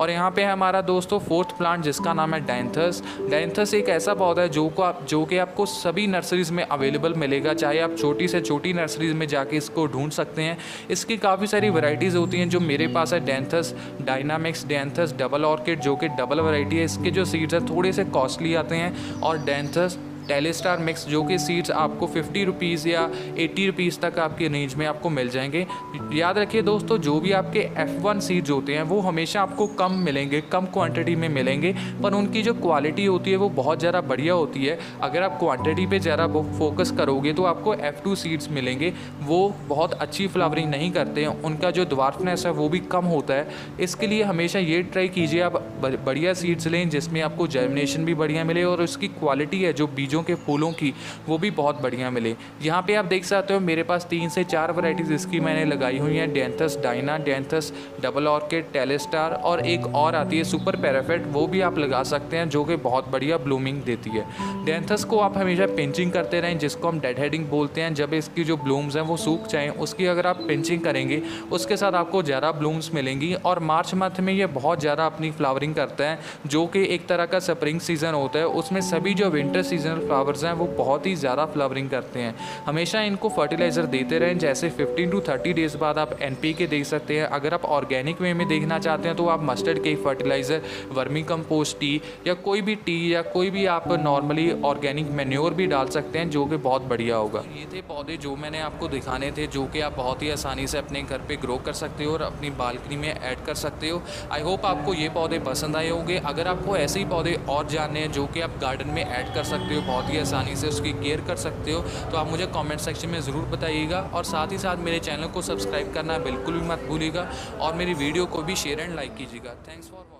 और यहाँ पे है हमारा दोस्तों फोर्थ प्लांट जिसका नाम है डाइंथस डाइंथस एक ऐसा पौधा है जो को आप, जो कि आपको सभी नर्सरीज़ में अवेलेबल मिलेगा, चाहे आप छोटी से छोटी नर्सरीज़ में जाके इसको ढूंढ सकते हैं। इसकी काफ़ी सारी वैरायटीज़ होती हैं जो मेरे पास है dianthus dynamics dianthus double orchid जो कि डबल वैरायटी है। इसके जो सीड्स हैं, थोड़े से कॉस्टली आते हैं और डेंथस टेलीस्टार मिक्स जो कि सीड्स आपको फिफ्टी रुपीज़ या एट्टी रुपीज़ तक आपके रेंज में आपको मिल जाएँगे। याद रखिए दोस्तों, जो भी आपके एफ़ वन सीड्स होते हैं, वो हमेशा आपको कम मिलेंगे, कम क्वांटिटी में मिलेंगे, पर उनकी जो क्वालिटी होती है, वो बहुत ज़्यादा बढ़िया होती है। अगर आप क्वांटिटी पे ज़रा फोकस करोगे तो आपको एफ़ टू सीड्स मिलेंगे। वो बहुत अच्छी फ्लावरिंग नहीं करते हैं। उनका जो द्वारफनेस है, वो भी कम होता है। इसके लिए हमेशा ये ट्राई कीजिए, आप बढ़िया सीड्स लें, जिसमें आपको जर्मिनेशन भी बढ़िया मिले और उसकी क्वालिटी है, जो बीजों बीजों के फूलों की, वो भी बहुत बढ़िया मिले। यहाँ पे आप देख सकते हो, मेरे पास तीन से चार वैरायटीज़ इसकी मैंने लगाई हुई हैं। Dianthus Diana dianthus double orchid Telstar और एक और आती है सुपर पैराफेट वो भी आप लगा सकते हैं, जो कि बहुत बढ़िया ब्लूमिंग देती है। डेंथस को आप हमेशा पिंचिंग करते रहें, जिसको हम डेड हेडिंग बोलते हैं। जब इसकी जो ब्लूम्स हैं, वो सूख जाएँ, उसकी अगर आप पिंचिंग करेंगे, उसके साथ आपको ज़्यादा ब्लूम्स मिलेंगी और मार्च मंथ में ये बहुत ज़्यादा अपनी फ्लावरिंग करता है, जो कि एक तरह का स्प्रिंग सीज़न होता है। उसमें सभी जो विंटर सीजनल फ्लावर्स हैं, वो बहुत ही ज़्यादा फ्लावरिंग करते हैं। हमेशा इनको फर्टिलाइज़र देते रहें, जैसे 15 टू 30 डेज़ बाद आप एनपी के देख सकते हैं। अगर आप ऑर्गेनिक वे में देखना चाहते हैं तो आप मस्टर्ड के फर्टिलाइज़र वर्मी कम्पोस्ट टी या कोई भी टी या कोई भी आप नॉर्मली ऑर्गेनिक मेन्योर भी डाल सकते हैं, जो कि बहुत बढ़िया होगा। ये थे पौधे जो मैंने आपको दिखाने थे, जो कि आप बहुत ही आसानी से अपने घर पर ग्रो कर सकते हो और अपनी बालकनी में ऐड कर सकते हो। आई होप आपको ये पौधे पसंद आए होंगे। अगर आपको ऐसे ही पौधे और जानने हैं, जो कि आप गार्डन में ऐड कर सकते हो बहुत ही आसानी से उसकी केयर कर सकते हो। तो आप मुझे कमेंट सेक्शन में ज़रूर बताइएगा और साथ ही साथ मेरे चैनल को सब्सक्राइब करना बिल्कुल भी मत भूलिएगा और मेरी वीडियो को भी शेयर एंड लाइक कीजिएगा। Thanks for